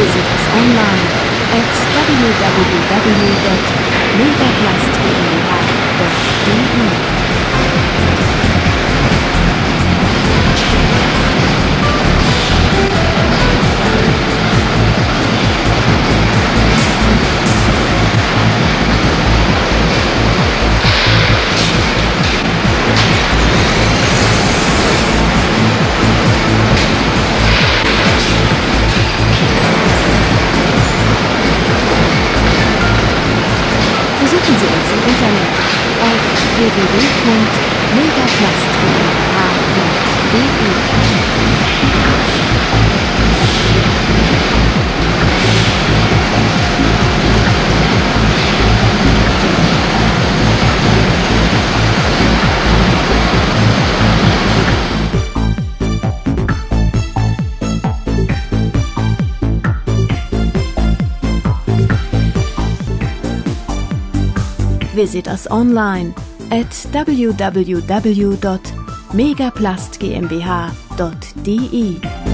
Visit us online at www.megaplastgmbh.de. Besuchen Sie uns im Internet auf www.megaplastgmbh.de. Visit us online at www.megaplastgmbh.de.